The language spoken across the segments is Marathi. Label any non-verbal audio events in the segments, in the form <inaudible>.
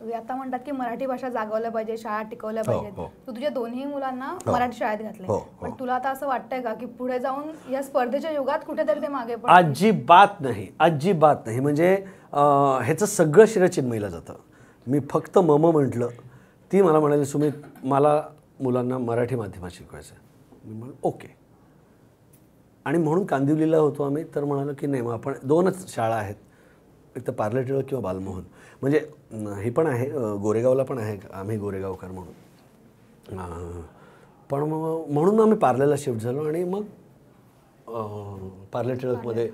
आता म्हणतात की मराठी भाषा जागवल्या पाहिजे शाळा टिकवल्या हो, पाहिजेत. हो. तू तुझ्या दोन्ही मुलांना हो. मराठी शाळेत घातले हो, पण. तुला आता असं वाटतंय का की पुढे जाऊन या स्पर्धेच्या युगात कुठेतरी ते मागे पण अजिबात नाही अजिबात नाही. म्हणजे अं, ह्याचं सगळं श्रेय चिन्मयीला जातं. मी फक्त मम म्हटलं ती मला म्हणाली सुमित मला मुलांना मराठी माध्यमात शिकवायचं आहे मी म्हण ओके. आणि म्हणून कांदिवलीला होतो आम्ही तर म्हणालो की नाही मग आपण दोनच शाळा आहेत एक तर पार्ले टिळक किंवा बालमोहन. म्हणजे हे पण आहे गोरेगावला पण आहे आम्ही गोरेगावकर म्हणून. पण मग म्हणून आम्ही पार्लेला शिफ्ट झालो आणि मग पार्ले टिळकमध्ये.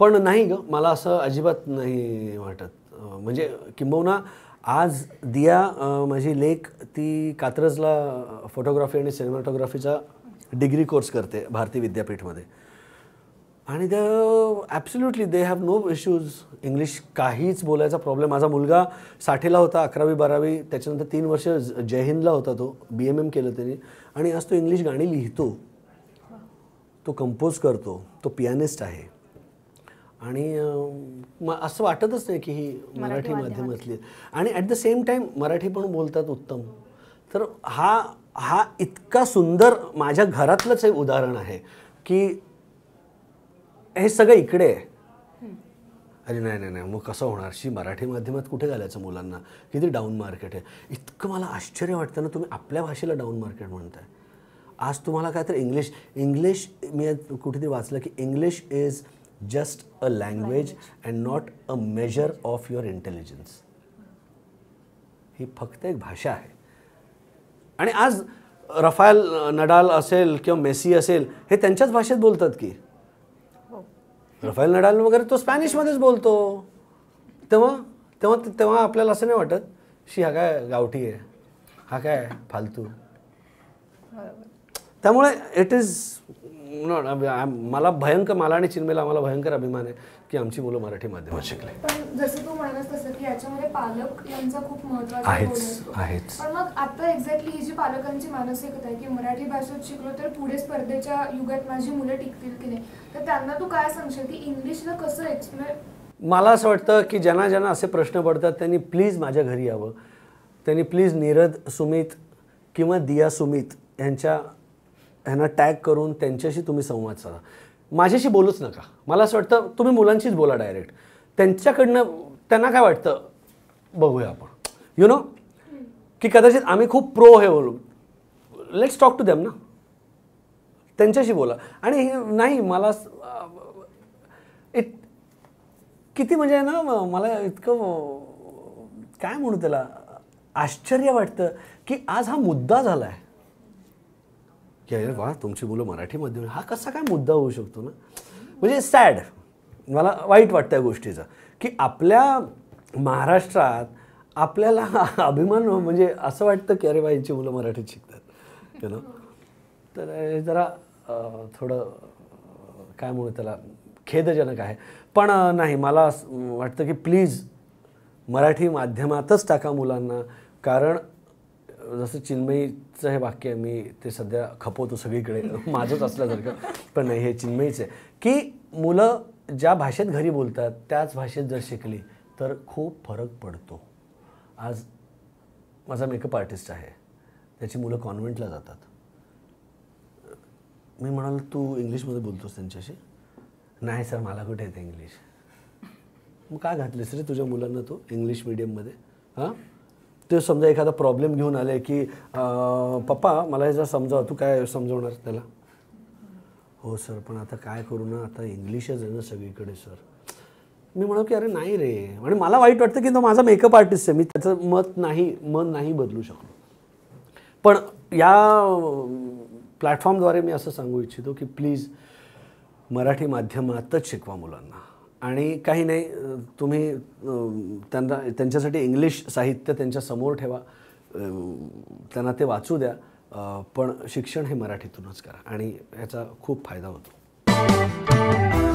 पण नाही ग मला असं अजिबात नाही वाटत. म्हणजे किंबहुना आज दिया माझी लेक ती कात्रजला फोटोग्राफी आणि सिनेमॅटोग्राफीचा डिग्री कोर्स करते भारती विद्यापीठमध्ये. आणि त्या absolutely they have no issues English काहीच बोलायचा प्रॉब्लेम माझा मुलगा साठीला होता अकरावी बारावी. त्याच्यानंतर तीन वर्ष ज- जय हिंदला होता तो. बी एम एम केलं त्यांनी. आणि आज तो इंग्लिश गाणी लिहितो. तो कंपोज करतो. तो पियानिस्ट आहे. आणि असं वाटतच नाही की ही मराठी माध्यमातली. आणि at the same time Marathi पण बोलतात उत्तम. तर हा हा इतका सुंदर माझ्या घरातलंच एक उदाहरण आहे की हे सगळं इकडे आहे. अरे नाही नाही नाही. मग कसं होणार? शी मराठी माध्यमात कुठे घालायचं मुलांना? किती डाऊन मार्केट आहे. इतकं मला आश्चर्य वाटतं ना तुम्ही आपल्या भाषेला डाऊन मार्केट म्हणताय. आज तुम्हाला काय तर इंग्लिश इंग्लिश मी कुठेतरी वाचलं की English is just a language and not a measure of your intelligence ही फक्त एक भाषा आहे. आणि आज रफायल नडाल असेल किंवा मेसी असेल हे त्यांच्याच भाषेत बोलतात की. रफायल नडाल वगैरे तो स्पॅनिशमध्येच बोलतो. तेव्हा तेव्हा तेव्हा आपल्याला असं नाही वाटत शी हा काय गावठी आहे. हा काय फालतू. त्यामुळे इट इज मला भयंकर मला आणि चिन्मेला आम्हाला भयंकर अभिमान आहे की आमची मुलं मराठी माध्यमात शिकले पण जसं तू म्हणालास तसं की याच्यामध्ये पालक यांचा खूप महत्त्वाचा आहेच. आहेच. पण मग आता एक्झॅक्टली ही जी पालकांची मानसिकता आहे की मराठी भाषेत शिकलो तर पुढे स्पर्धेच्या युगात माझी मुलं टिकतील की नाही तर त्यांना तू काय सांगशील की इंग्लिशला कसं एक्सप्लेन मला असं वाटतं की ज्यांना ज्यांना असे प्रश्न पडतात त्यांनी प्लीज माझ्या घरी यावं त्यांनी प्लीज नीरद सुमित किंवा दिया सुमित यांच्या ह्यांना टॅग करून त्यांच्याशी तुम्ही संवाद साधा. माझ्याशी बोलूच नका. मला असं वाटतं तुम्ही मुलांशीच बोला डायरेक्ट त्यांच्याकडनं त्यांना काय वाटतं? बघूया आपण. यु नो की कदाचित आम्ही खूप प्रो हे बोलू. लेट्स टॉक टू देम ना. त्यांच्याशी बोला. आणि हे नाही मला इट किती म्हणजे ना मला इतकं काय म्हणू त्याला आश्चर्य वाटतं की आज हा मुद्दा झाला आहे की अरे वा तुमची मुलं मराठीमध्ये हा कसा काय मुद्दा होऊ शकतो ना? म्हणजे सॅड मला वाईट वाटतं या गोष्टीचं. की आपल्या महाराष्ट्रात आपल्याला <laughs> अभिमान म्हणजे असं वाटतं की अरे वा यांची मुलं मराठीत शिकतात. You तर जरा थोडं काय म्हणू त्याला खेदजनक आहे. पण नाही मला असं वाटतं की प्लीज मराठी माध्यमातच टाका मुलांना. कारण जसं चिन्मयीचं हे वाक्य आहे मी ते सध्या खपवतो सगळीकडे. <laughs> माझंच असल्यासारखं. पण नाही हे चिन्मयीचं आहे. की मुलं ज्या भाषेत घरी बोलतात त्याच भाषेत जर शिकली तर खूप फरक पडतो. आज माझा मेकअप आर्टिस्ट आहे. त्याची मुलं कॉन्व्हेंटला जातात. मी म्हणाल तू इंग्लिशमध्ये बोलतोस त्यांच्याशी? नाही सर मला कुठे येते इंग्लिश? मग का घातलीस रे तुझ्या मुलांना तू इंग्लिश मिडियममध्ये हां? ते समजा एखादा प्रॉब्लेम घेऊन आले की पप्पा मला हे जर समजाव तू काय समजवणार त्याला? हो सर पण आता काय करू ना? आता इंग्लिशच आहे ना सगळीकडे सर मी म्हणू की अरे नाही रे. आणि मला वाईट वाटतं की तो माझा मेकअप आर्टिस्ट आहे. मी त्याचं मत नाही मन नाही बदलू शकलो. पण या प्लॅटफॉर्मद्वारे मी असं सांगू इच्छितो की प्लीज मराठी माध्यमातच शिकवा मुलांना. आणि काही नाही तुम्ही त्यांना त्यांच्यासाठी इंग्लिश साहित्य त्यांच्यासमोर ठेवा. त्यांना ते वाचू द्या. पण शिक्षण हे मराठीतूनच करा आणि याचा खूप फायदा होतो.